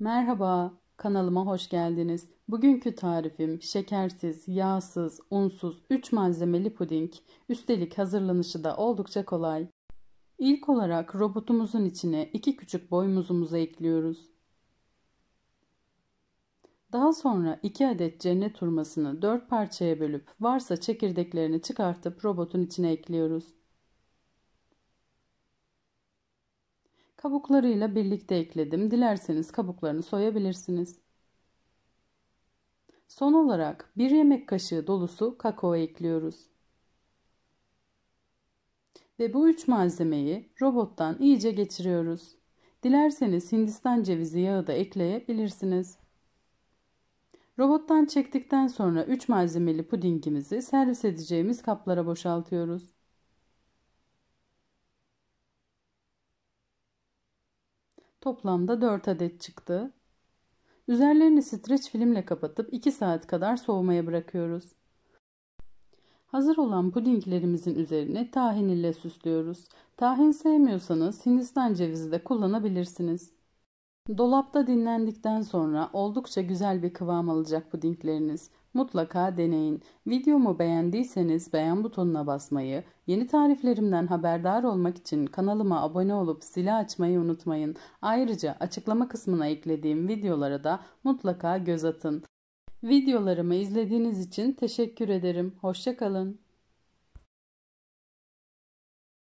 Merhaba, kanalıma hoş geldiniz. Bugünkü tarifim şekersiz, yağsız, unsuz 3 malzemeli puding. Üstelik hazırlanışı da oldukça kolay. İlk olarak robotumuzun içine 2 küçük boy muzumuzu ekliyoruz. Daha sonra 2 adet cennet hurmasını 4 parçaya bölüp varsa çekirdeklerini çıkartıp robotun içine ekliyoruz. Kabuklarıyla birlikte ekledim. Dilerseniz kabuklarını soyabilirsiniz. Son olarak bir yemek kaşığı dolusu kakao ekliyoruz. Ve bu üç malzemeyi robottan iyice geçiriyoruz. Dilerseniz Hindistan cevizi yağı da ekleyebilirsiniz. Robottan çektikten sonra 3 malzemeli pudingimizi servis edeceğimiz kaplara boşaltıyoruz. Toplamda 4 adet çıktı. Üzerlerini streç filmle kapatıp 2 saat kadar soğumaya bırakıyoruz. Hazır olan pudinglerimizin üzerine tahin ile süslüyoruz. Tahin sevmiyorsanız Hindistan cevizi de kullanabilirsiniz. Dolapta dinlendikten sonra oldukça güzel bir kıvam alacak pudingleriniz. Mutlaka deneyin. Videomu beğendiyseniz beğen butonuna basmayı, yeni tariflerimden haberdar olmak için kanalıma abone olup zili açmayı unutmayın. Ayrıca açıklama kısmına eklediğim videolara da mutlaka göz atın. Videolarımı izlediğiniz için teşekkür ederim. Hoşçakalın.